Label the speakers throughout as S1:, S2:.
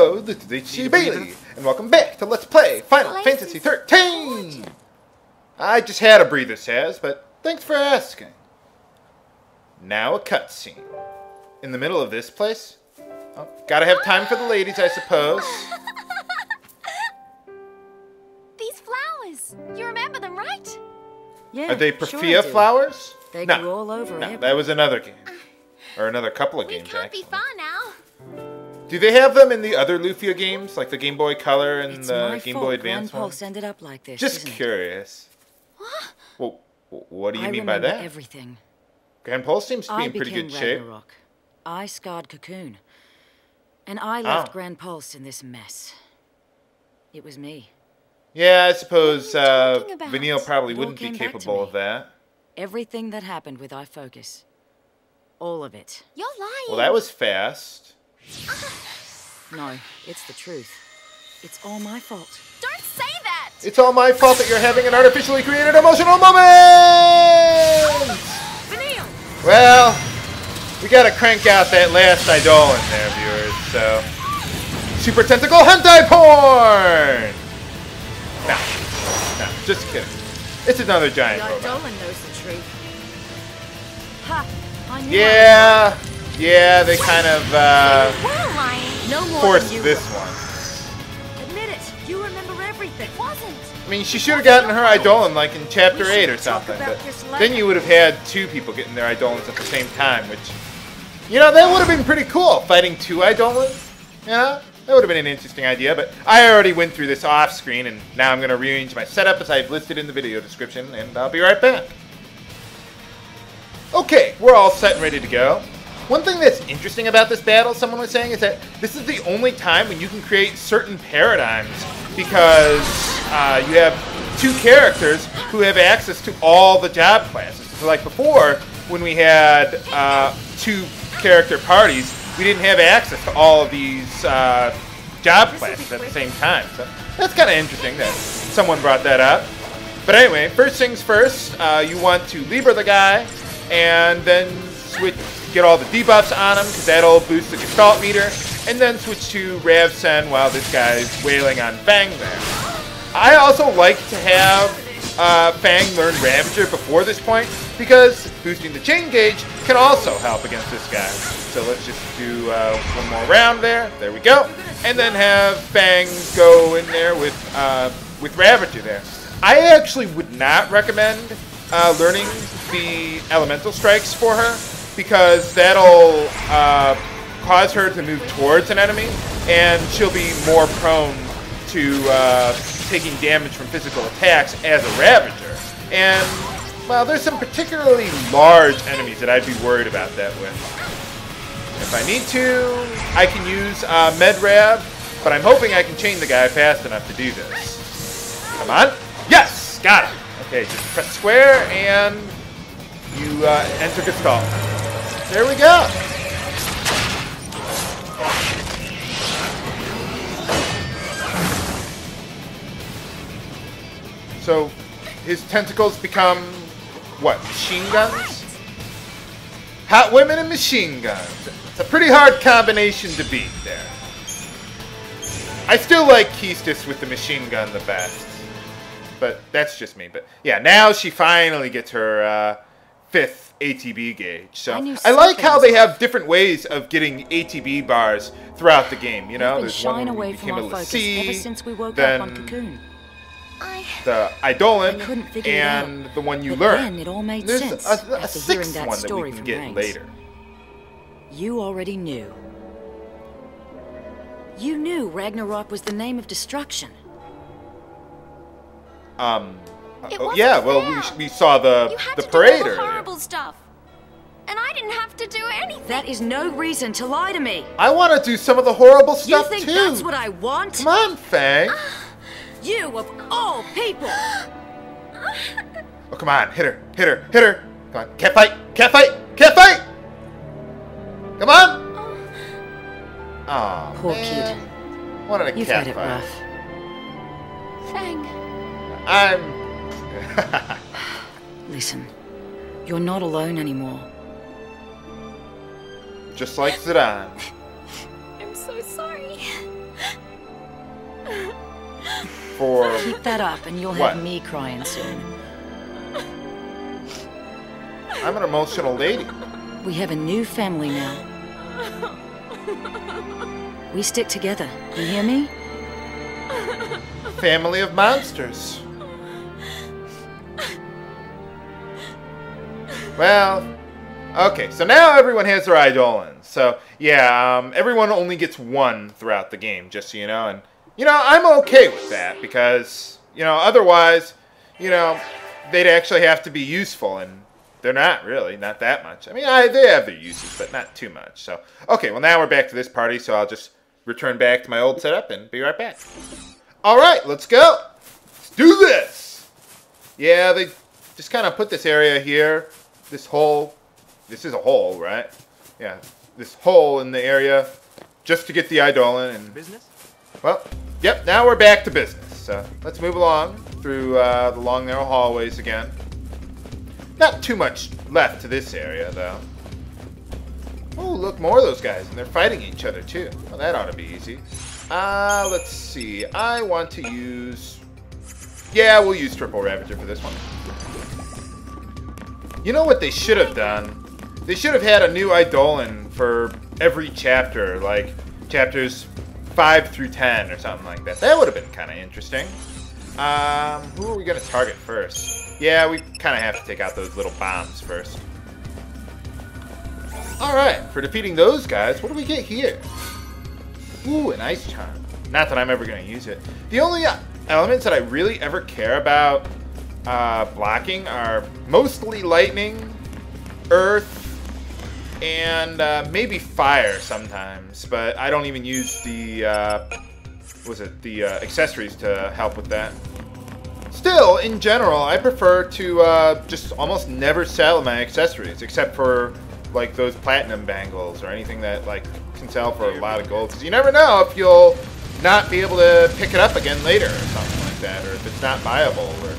S1: Hello, this is HC Bailly, and welcome back to Let's Play Final
S2: Life
S1: Fantasy XIII! I just had a breather, Sazh, but thanks for asking. Now a cutscene. In the middle of this place? Oh, gotta have time for the ladies, I suppose.
S2: These flowers. You remember them, right?
S3: Yeah,
S1: Are they
S3: sure
S1: Profia flowers?
S3: They
S1: no,
S3: grew all over
S1: no,
S3: Ebony.
S1: that was another game. Ah. Or another couple of
S2: We
S1: games,
S2: can't
S1: actually.
S2: Be far now.
S1: Do they have them in the other Lufia games, like the Game Boy Color and
S3: It's
S1: the
S3: my
S1: Game
S3: fault
S1: Boy
S3: Grand
S1: Advance one?
S3: Pulse ended up like this.
S1: Just
S3: isn't it?
S1: curious. Well, what do you
S3: I
S1: mean by
S3: remember
S1: that?
S3: Everything.
S1: Grand Pulse seems to be
S3: I
S1: in pretty
S3: became
S1: good shape.
S3: Ragnarok. I scarred Cocoon. And I left
S1: Ah.
S3: Grand Pulse in this mess. It was me.
S1: Yeah, I suppose
S2: What
S1: uh,
S2: talking?
S1: Vanille probably
S3: It
S1: wouldn't be
S3: came back to
S1: capable of that.
S3: Everything that happened with iFocus. All of it.
S2: You're lying.
S1: Well, that was fast.
S3: No, it's the truth. It's all my fault.
S2: Don't say that.
S1: It's all my fault that you're having an artificially created emotional moment! Well, we gotta crank out that last Idol in there, viewers, so... Super Tentacle Hentai Porn! No. No, just kidding. It's another giant
S3: The
S1: robot.
S3: Eidolon knows the truth. Ha! I knew I
S1: Yeah, yeah, they kind of uh,
S2: We're lying.
S3: was- No more
S1: forced
S3: than you
S1: this one.
S3: Admit it. You remember everything.
S2: Wasn't.
S1: I mean, she should have gotten her Eidolon like in chapter 8 or something, but then you would have had two people getting their Eidolons at the same time, which, you know, that would have been pretty cool, fighting two Eidolons. You know, that would have been an interesting idea, but I already went through this off screen, and now I'm going to rearrange my setup as I've listed in the video description, and I'll be right back. Okay, we're all set and ready to go. One thing that's interesting about this battle, someone was saying, is that this is the only time when you can create certain paradigms because uh, you have two characters who have access to all the job classes. So like before, when we had uh, two character parties, we didn't have access to all of these uh, job classes at the same time. So that's kind of interesting that someone brought that up. But anyway, first things first, uh, you want to Libra the guy, and then switch, get all the debuffs on him, because that'll boost the Gestalt meter, and then switch to Rav Sen while this guy's wailing on Fang there. I also like to have uh, Fang learn Ravager before this point, because boosting the chain gauge can also help against this guy. So let's just do uh, one more round there. There we go. And then have Fang go in there with uh, with Ravager there. I actually would not recommend uh, learning the elemental strikes for her because that'll uh, cause her to move towards an enemy and she'll be more prone to uh, taking damage from physical attacks as a Ravager. And, well, there's some particularly large enemies that I'd be worried about that with. If I need to, I can use uh, Medrav, but I'm hoping I can chain the guy fast enough to do this. Come on. Yes! Got it. Okay, just press square and you uh, enter Gestalt. There we go. So his tentacles become what? Machine guns? Hot women and machine guns. It's a pretty hard combination to beat there. I still like Quistis with the machine gun the best. But that's just me. But yeah, now she finally gets her uh, fifth ATB gauge. So
S3: I
S1: I, like how they have different ways of getting ATB bars throughout the game. You know,
S3: We've been
S1: there's one where
S3: away
S1: you
S3: from
S1: became
S3: our
S1: able
S3: focus
S1: see,
S3: ever since we woke
S1: then
S3: up on Cocoon.
S2: I.
S1: the Eidolon
S3: I couldn't figure it out.
S1: and the one you
S3: But
S1: learn.
S3: it all made
S1: There's
S3: sense
S1: a, a
S3: after hearing
S1: sixth
S3: that
S1: one that we
S3: story
S1: can
S3: from
S1: get
S3: Raines.
S1: later.
S3: You already knew. You knew Ragnarok was the name of destruction.
S1: Um,
S2: It
S1: oh,
S2: wasn't
S1: yeah, well, we,
S2: fair.
S1: we saw the
S2: You had
S1: the
S2: to
S1: parade
S2: do all the
S1: earlier.
S2: horrible stuff, and I didn't have to do anything.
S3: That is no reason to lie to me.
S1: I want to do some of the horrible stuff too.
S3: You
S1: stuff
S3: think
S1: too.
S3: that's what I want?
S1: Come on, Fang. Ah.
S3: You of all people!
S1: Oh, come on, hit her, hit her, hit her. Come on, cat fight, cat fight, cat fight. Come on. Oh,
S3: Poor
S1: man. Wanted a
S3: You've
S1: cat
S3: had it
S1: fight.
S3: rough.
S2: Fang.
S1: I'm.
S3: Listen, you're not alone anymore.
S1: Just like Zidane.
S2: I'm so sorry.
S1: for
S3: Keep that up, and you'll
S1: What?
S3: have me crying soon.
S1: I'm an emotional lady.
S3: We have a new family now. We stick together. You hear me?
S1: Family of monsters. Well, okay, so now everyone has their Eidolons. So, yeah, um, everyone only gets one throughout the game, just so you know. And, you know, I'm okay with that because, you know, otherwise, you know, they'd actually have to be useful, and they're not really, not that much. I mean, I, they have their uses, but not too much. So, okay, well, now we're back to this party, so I'll just return back to my old setup and be right back. All right, let's go. Let's do this. Yeah, they just kind of put this area here, this hole. This is a hole, right? Yeah, this hole in the area just to get the Eidolon. And
S4: Business?
S1: well, yep. Now we're back to business. So let's move along through uh, the long narrow hallways again. Not too much left to this area though. Oh, look, more of those guys, and they're fighting each other too. Well, that ought to be easy. Uh, let's see. I want to use. Yeah, we'll use Triple Ravager for this one. You know what they should have done? They should have had a new Eidolon for every chapter, like chapters 5 through 10 or something like that. That would have been kind of interesting. Um, who are we going to target first? Yeah, we kind of have to take out those little bombs first. Alright, for defeating those guys, what do we get here? Ooh, an ice charm. Not that I'm ever going to use it. The only uh, elements that I really ever care about uh, blocking are mostly lightning, earth, and uh, maybe fire sometimes. But I don't even use the, uh, what was it, the uh, accessories to help with that. Still, in general, I prefer to uh, just almost never sell my accessories, except for like those platinum bangles or anything that like can sell for a lot of gold. Because you never know if you'll not be able to pick it up again later or something like that, or if it's not viable or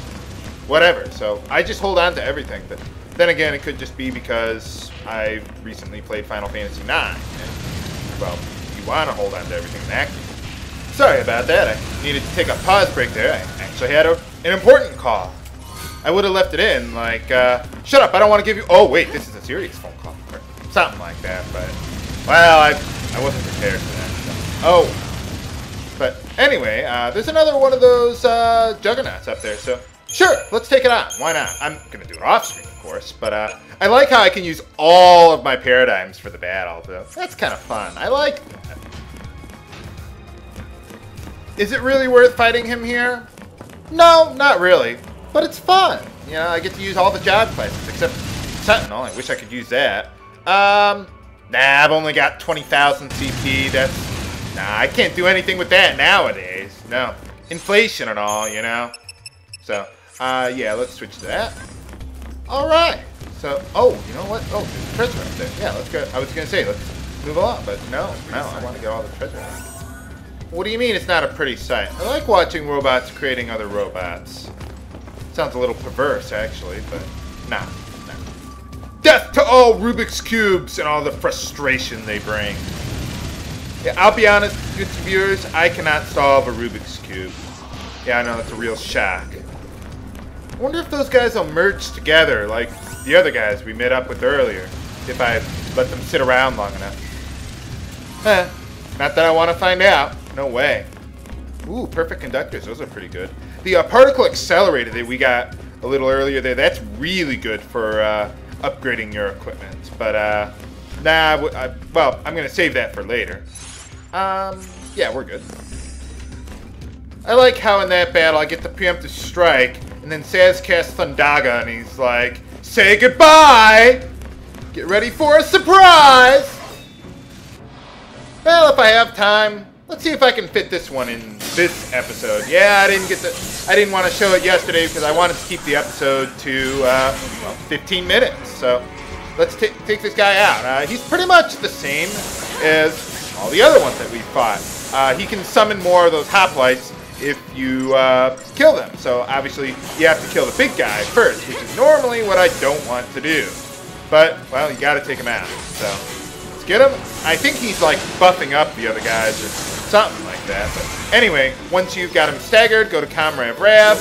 S1: whatever. So I just hold on to everything. But then again, it could just be because I recently played Final Fantasy IX, and well, you want to hold on to everything in that game. Sorry about that. I needed to take a pause break there. I actually had a, an important call. I would have left it in, like, uh, shut up, I don't want to give you. Oh, wait, this is a serious phone call. Or something like that, but, well, I, I wasn't prepared for that. So. Oh. But anyway, uh, there's another one of those uh, juggernauts up there, so sure, let's take it on. Why not? I'm going to do it off screen, of course, but uh, I like how I can use all of my paradigms for the battle, though. That's kind of fun. I like that. Is it really worth fighting him here? No, not really. But it's fun. You know, I get to use all the job classes except Sentinel. I wish I could use that. Um, nah, I've only got 20,000 CP. That's, nah, I can't do anything with that nowadays. No. Inflation and all, you know? So, uh, yeah, let's switch to that. Alright. So, oh, you know what? Oh, there's treasure up there. Yeah, let's go. I was to say, let's move along, but no, no, I want to get all the treasure. What do you mean it's not a pretty sight? I like watching robots creating other robots. Sounds a little perverse, actually, but nah, nah. Death to all Rubik's Cubes and all the frustration they bring. Yeah, I'll be honest, good viewers, I cannot solve a Rubik's Cube. Yeah, I know, that's a real shock. Wonder if those guys will merge together like the other guys we met up with earlier, if I let them sit around long enough. Eh, not that I want to find out. No way. Ooh, perfect conductors. Those are pretty good. The uh, particle accelerator that we got a little earlier there, that's really good for uh, upgrading your equipment. But, uh, nah, I- well, I'm going to save that for later. Um, yeah, we're good. I like how in that battle I get the preemptive strike, and then Sazh casts Thundaga, and he's like, say goodbye! Get ready for a surprise! Well, if I have time, let's see if I can fit this one in this episode. Yeah, I didn't get the, I didn't want to show it yesterday because I wanted to keep the episode to uh, well, 15 minutes. So let's ta- take this guy out. Uh, he's pretty much the same as all the other ones that we fought. Uh, he can summon more of those hoplites if you uh, kill them. So obviously you have to kill the big guy first, which is normally what I don't want to do. But well, you got to take him out. So let's get him. I think he's like buffing up the other guys or something like that. But anyway, once you've got him staggered, go to Comrade Rab,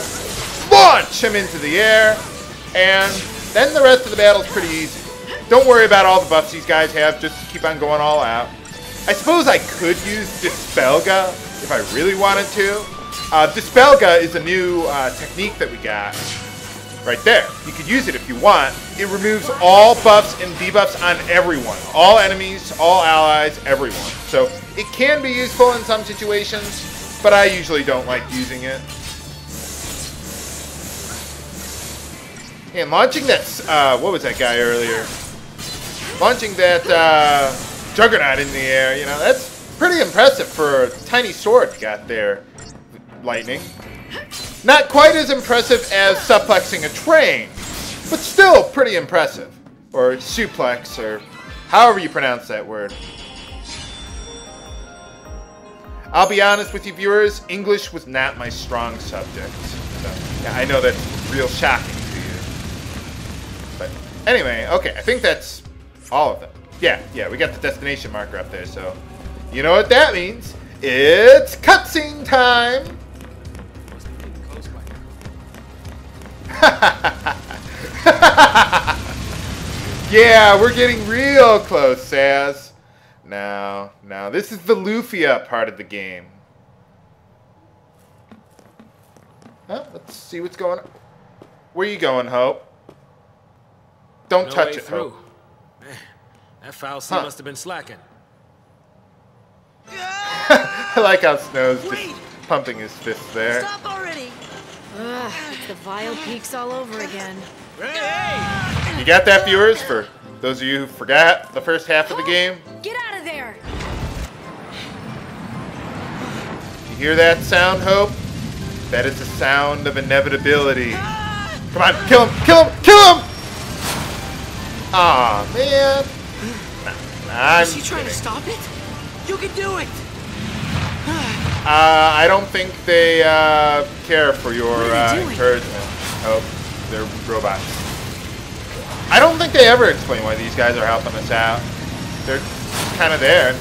S1: launch him into the air, and then the rest of the battle's pretty easy. Don't worry about all the buffs these guys have, just keep on going all out. I suppose I could use Dispelga if I really wanted to. Uh, Dispelga is a new uh, technique that we got right there. You could use it if you want. It removes all buffs and debuffs on everyone. All enemies, all allies, everyone. So it can be useful in some situations, but I usually don't like using it. And launching that, uh, what was that guy earlier? Launching that uh, Juggernaut in the air, you know, that's pretty impressive for a tiny sword you got there, Lightning. Not quite as impressive as suplexing a train, but still pretty impressive. Or suplex, or however you pronounce that word. I'll be honest with you viewers, English was not my strong subject. So, yeah, I know that's real shocking to you. But anyway, okay, I think that's all of them. Yeah, yeah, we got the destination marker up there, so you know what that means. It's cutscene time! yeah, we're getting real close, Sazh. Now, now, this is the Lufia part of the game. Huh? Let's see what's going on. Where you going, Hope? Don't
S4: no
S1: touch it,
S4: through.
S1: Hope.
S4: Man, that fal'Cie
S1: Huh.
S4: must have been slacking.
S1: I like how Snow's just pumping his fist there.
S5: Stop already!
S3: It's the vile peaks all over again.
S1: You got that, viewers? For those of you who forgot the first half of the oh, game,
S2: Get out of there!
S1: you hear that sound, Hope? That is the sound of inevitability. Come on, kill him, kill him, kill him! Aw, man. Nah,
S5: Is he trying to stop it? You can do it!
S1: Uh, I don't think they uh, care for your
S3: What
S1: uh, encouragement. Oh, they're robots. I don't think they ever explain why these guys are helping us out. They're kind of there,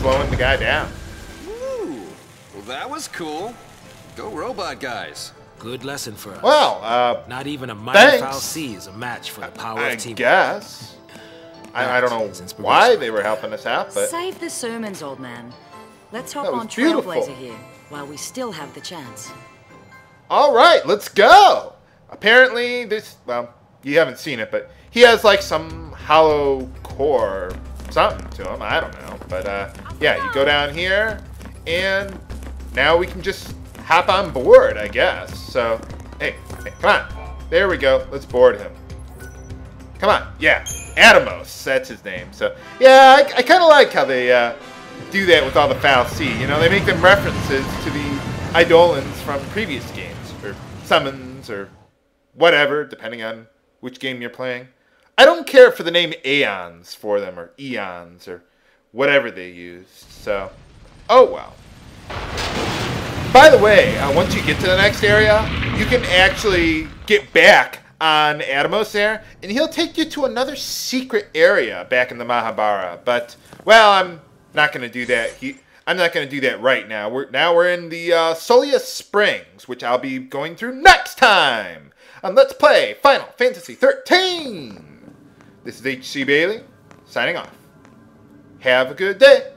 S1: slowing the guy down.
S6: Ooh, well that was cool. Go robot guys.
S4: Good lesson for us.
S1: Well, uh,
S4: Not even a mighty
S1: Thanks.
S4: fal'Cie is a match for the power
S1: I
S4: of team.
S1: guess. I, I don't know why they were helping us out, but
S3: Save the sermons, old man. Let's hop on
S1: beautiful.
S3: Trailblazer here, while we still have the chance.
S1: all right, let's go. Apparently, this well, you haven't seen it, but he has like some hollow core, something to him. I don't know, but uh, yeah, you go down here, and now we can just hop on board, I guess. So, hey, hey, come on, there we go. Let's board him. Come on, yeah, Atomos, that's his name. So, yeah, I, I kind of like how they uh, do that with all the fal'Cie. You know, they make them references to the Eidolons from previous games, or summons, or whatever, depending on which game you're playing. I don't care for the name Aeons for them, or Eons, or whatever they used. So, oh well. By the way, uh, once you get to the next area, you can actually get back on Atomos there, and he'll take you to another secret area back in the Mah'habara. But well, I'm not going to do that. He, I'm not going to do that right now. We're now we're in the uh, Sulyya Springs, which I'll be going through next time. And let's play Final Fantasy 13. This is HC Bailly signing off. Have a good day.